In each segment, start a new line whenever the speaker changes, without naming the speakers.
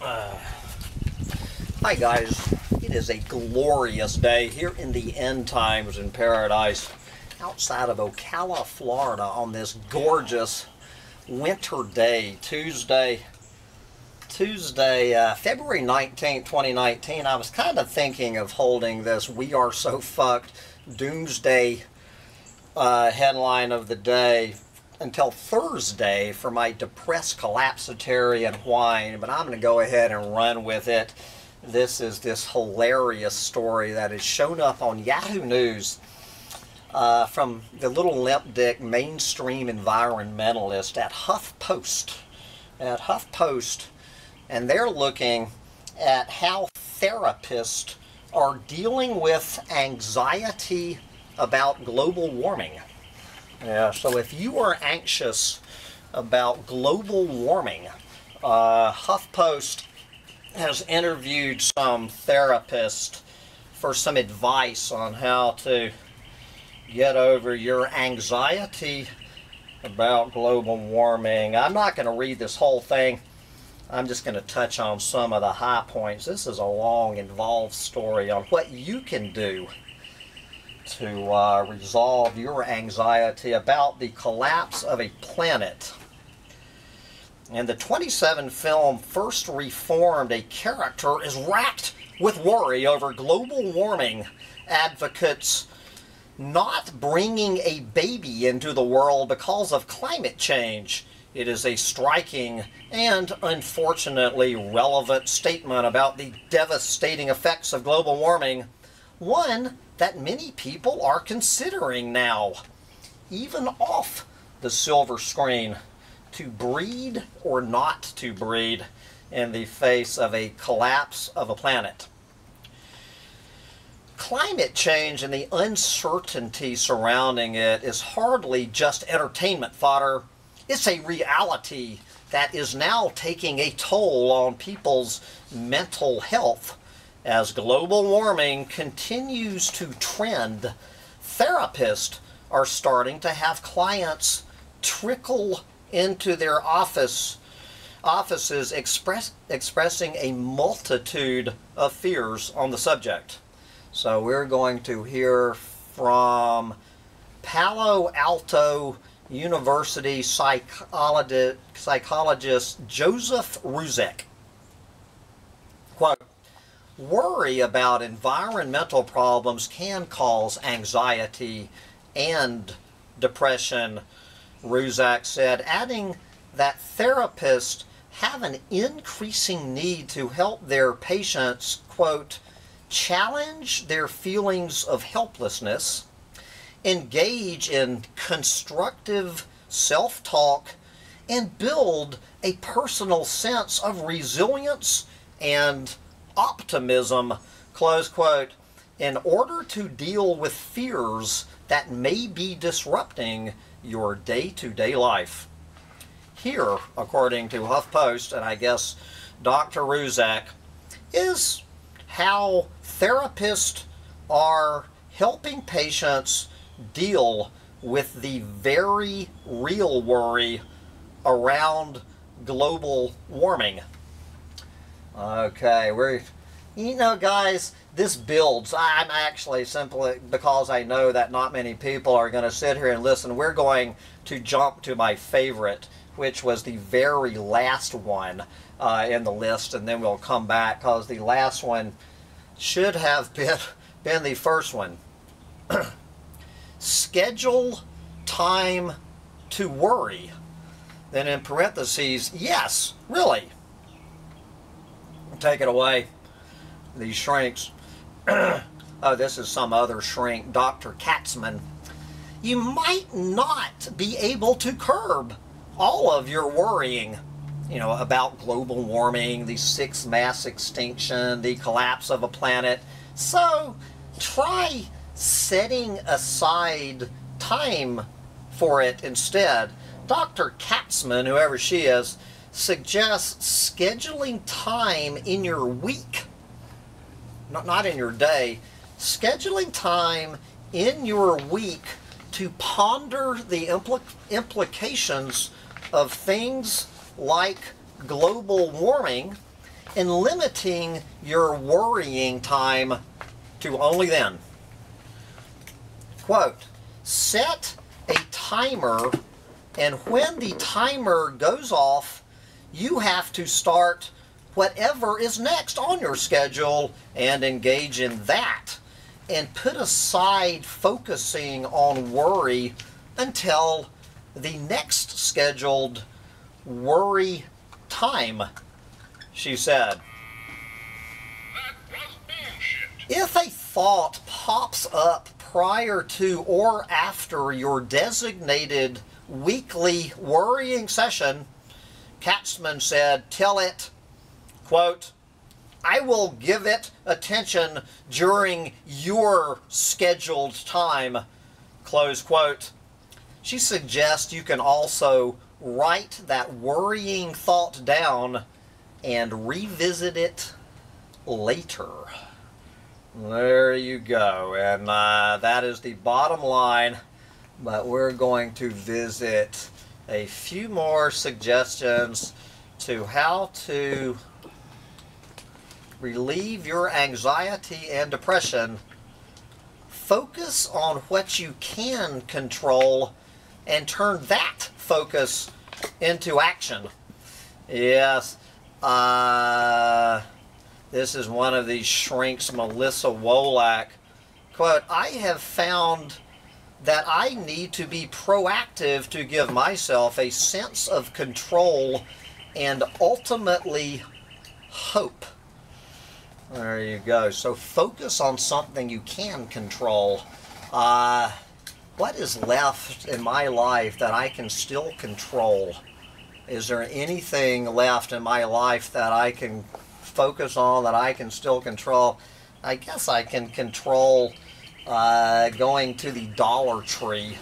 Uh, hi guys, it is a glorious day here in the end times in paradise outside of Ocala, Florida on this gorgeous winter day, Tuesday, Tuesday, uh, February 19, 2019. I was kind of thinking of holding this We Are So Fucked Doomsday uh, headline of the day until Thursday for my depressed collapsitarian whine, but I'm going to go ahead and run with it. This is this hilarious story that has shown up on Yahoo News uh, from the little limp dick mainstream environmentalist at HuffPost. At HuffPost, and they're looking at how therapists are dealing with anxiety about global warming. Yeah, so if you are anxious about global warming, uh, HuffPost has interviewed some therapists for some advice on how to get over your anxiety about global warming. I'm not going to read this whole thing. I'm just going to touch on some of the high points. This is a long, involved story on what you can do to uh, resolve your anxiety about the collapse of a planet. In the 27 film First Reformed, a character is racked with worry over global warming advocates not bringing a baby into the world because of climate change. It is a striking and unfortunately relevant statement about the devastating effects of global warming, one that many people are considering now, even off the silver screen, to breed or not to breed in the face of a collapse of a planet. Climate change and the uncertainty surrounding it is hardly just entertainment fodder. It's a reality that is now taking a toll on people's mental health as global warming continues to trend, therapists are starting to have clients trickle into their office offices express, expressing a multitude of fears on the subject. So we're going to hear from Palo Alto University psychologist, psychologist Joseph Ruzek. Quote, worry about environmental problems can cause anxiety and depression, Ruzek said, adding that therapists have an increasing need to help their patients, quote, challenge their feelings of helplessness, engage in constructive self-talk, and build a personal sense of resilience and optimism, close quote, in order to deal with fears that may be disrupting your day-to-day -day life. Here, according to HuffPost, and I guess Dr. Ruzek, is how therapists are helping patients deal with the very real worry around global warming. Okay, we're, you know, guys, this builds. I'm actually simply because I know that not many people are going to sit here and listen. We're going to jump to my favorite, which was the very last one uh, in the list, and then we'll come back because the last one should have been been the first one. Schedule time to worry. Then in parentheses, yes, really take it away. These shrinks. oh, this is some other shrink, Dr. Katzman. You might not be able to curb all of your worrying, you know, about global warming, the sixth mass extinction, the collapse of a planet. So try setting aside time for it instead. Dr. Katzman, whoever she is, suggests scheduling time in your week, not, not in your day, scheduling time in your week to ponder the impl implications of things like global warming and limiting your worrying time to only then. Quote, set a timer and when the timer goes off, you have to start whatever is next on your schedule and engage in that. And put aside focusing on worry until the next scheduled worry time, she said. If a thought pops up prior to or after your designated weekly worrying session, Katzman said, tell it, quote, I will give it attention during your scheduled time, close quote. She suggests you can also write that worrying thought down and revisit it later. There you go. And uh, that is the bottom line. But we're going to visit a few more suggestions to how to relieve your anxiety and depression. Focus on what you can control and turn that focus into action. Yes, uh, this is one of these shrinks, Melissa Wolak. Quote, I have found that I need to be proactive to give myself a sense of control and ultimately hope. There you go. So focus on something you can control. Uh, what is left in my life that I can still control? Is there anything left in my life that I can focus on that I can still control? I guess I can control uh, going to the Dollar Tree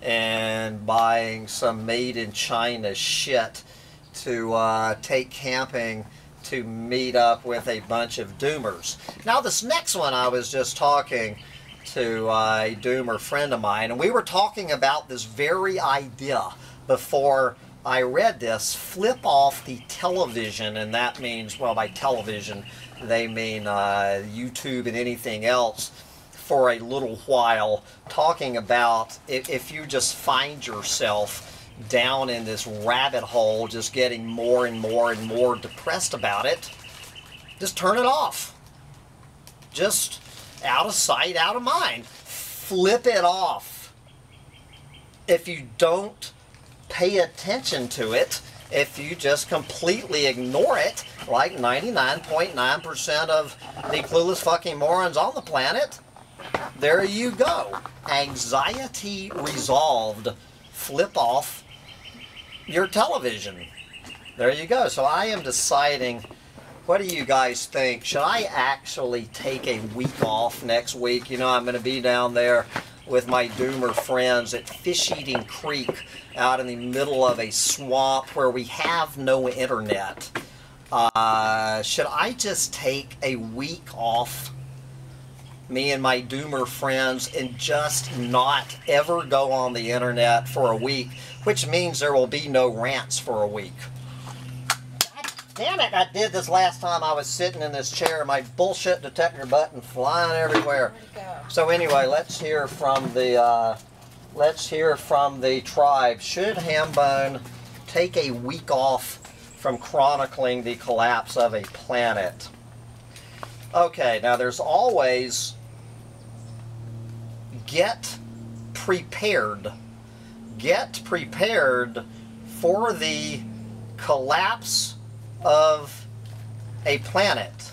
and buying some made in China shit to uh, take camping to meet up with a bunch of doomers. Now this next one I was just talking to uh, a doomer friend of mine, and we were talking about this very idea before I read this. Flip off the television, and that means, well, by television, they mean uh, YouTube and anything else for a little while, talking about if, if you just find yourself down in this rabbit hole, just getting more and more and more depressed about it, just turn it off. Just out of sight, out of mind. Flip it off. If you don't pay attention to it, if you just completely ignore it, like 99.9% of the clueless fucking morons on the planet, there you go. Anxiety resolved. Flip off your television. There you go. So I am deciding what do you guys think? Should I actually take a week off next week? You know, I'm going to be down there with my doomer friends at Fisheating Creek out in the middle of a swamp where we have no internet. Uh, should I just take a week off, me and my doomer friends, and just not ever go on the internet for a week, which means there will be no rants for a week? Damn it, I did this last time I was sitting in this chair, my bullshit detector button flying everywhere. So anyway, let's hear from the uh, let's hear from the tribe. Should Hambone take a week off from chronicling the collapse of a planet? Okay, now there's always get prepared. Get prepared for the collapse of a planet.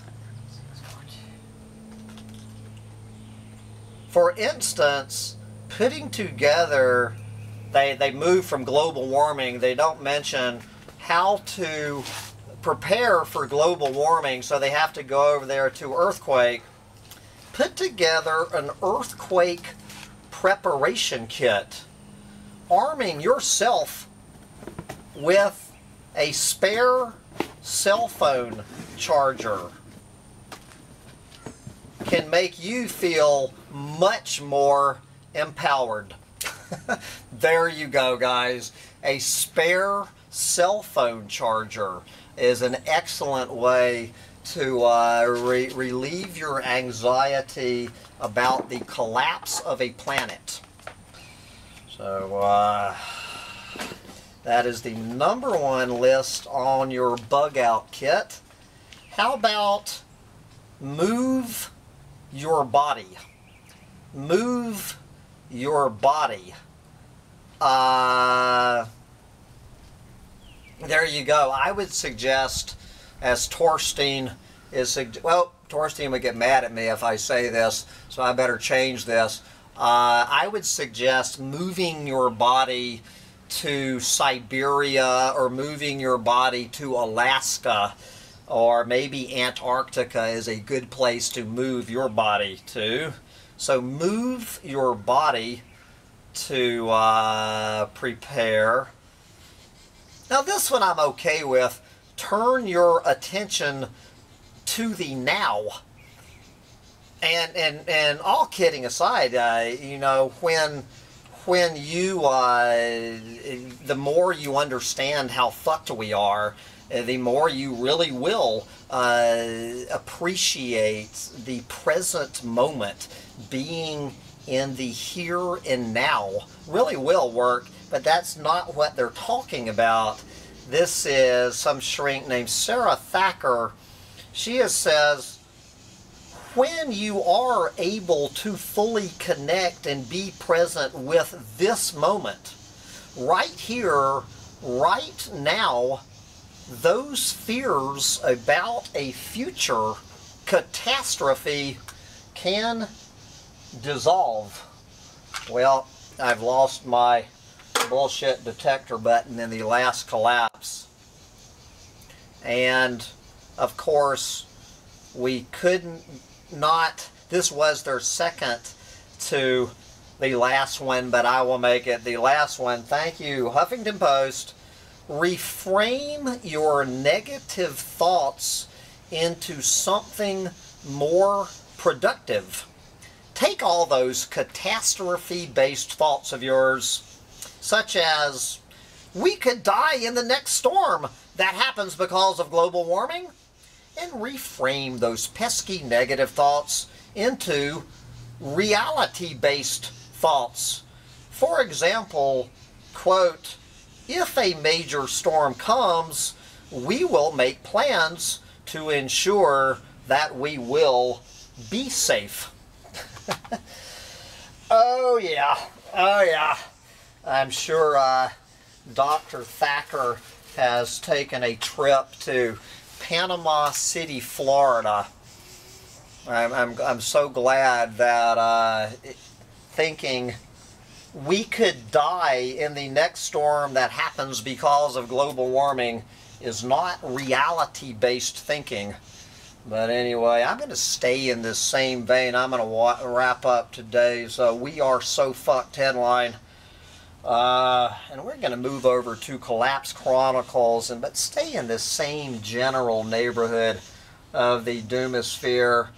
For instance, putting together, they, they move from global warming, they don't mention how to prepare for global warming, so they have to go over there to earthquake. Put together an earthquake preparation kit, arming yourself with a spare cell phone charger can make you feel much more empowered. there you go, guys. A spare cell phone charger is an excellent way to uh, re relieve your anxiety about the collapse of a planet. So uh, that is the number one list on your bug out kit. How about move your body? Move your body. Uh, there you go. I would suggest, as Torstein is, well, Torstein would get mad at me if I say this, so I better change this. Uh, I would suggest moving your body to Siberia or moving your body to Alaska or maybe Antarctica is a good place to move your body to. So move your body to uh, prepare. Now this one I'm okay with. Turn your attention to the now. And and and all kidding aside, uh, you know when when you uh, the more you understand how fucked we are, uh, the more you really will uh, appreciate the present moment being in the here and now really will work, but that's not what they're talking about. This is some shrink named Sarah Thacker. She says, when you are able to fully connect and be present with this moment, right here, right now, those fears about a future catastrophe can dissolve. Well, I've lost my bullshit detector button in the last collapse. And, of course, we couldn't not, this was their second to the last one, but I will make it the last one. Thank you, Huffington Post. Reframe your negative thoughts into something more productive take all those catastrophe-based thoughts of yours, such as, we could die in the next storm that happens because of global warming, and reframe those pesky negative thoughts into reality-based thoughts. For example, quote, if a major storm comes, we will make plans to ensure that we will be safe. oh yeah, oh yeah. I'm sure uh, Dr. Thacker has taken a trip to Panama City, Florida. I'm, I'm, I'm so glad that uh, thinking we could die in the next storm that happens because of global warming is not reality-based thinking. But anyway, I'm going to stay in this same vein. I'm going to wrap up today's uh, We Are So Fucked headline. Uh, and we're going to move over to Collapse Chronicles, and but stay in this same general neighborhood of the Doomosphere.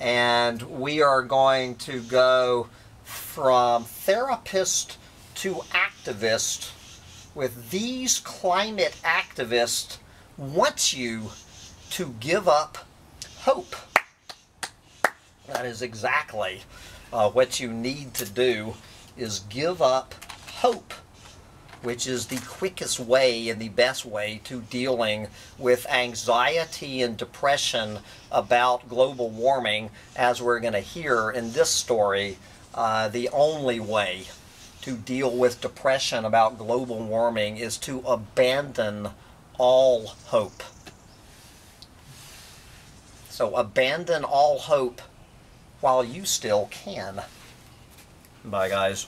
And we are going to go from therapist to activist with these climate activists want you to give up hope. That is exactly uh, what you need to do is give up hope which is the quickest way and the best way to dealing with anxiety and depression about global warming, as we're going to hear in this story. Uh, the only way to deal with depression about global warming is to abandon all hope. So abandon all hope while you still can. Bye, guys.